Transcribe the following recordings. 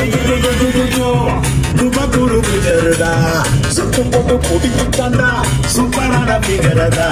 ஐயோ துபகுரு பிகரதா சுத்து போட்டு பொடிக்கிட்டாண்டா சூப்பரான பிகரதா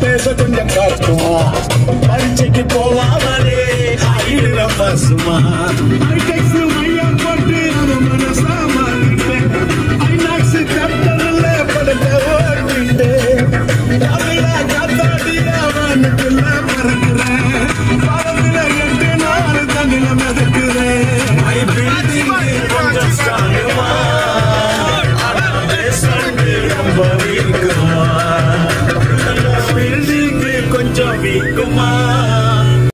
பேச கொஞ்சம் கஷ்டமா பரீட்சைக்கு போவாமலே பசுமா be.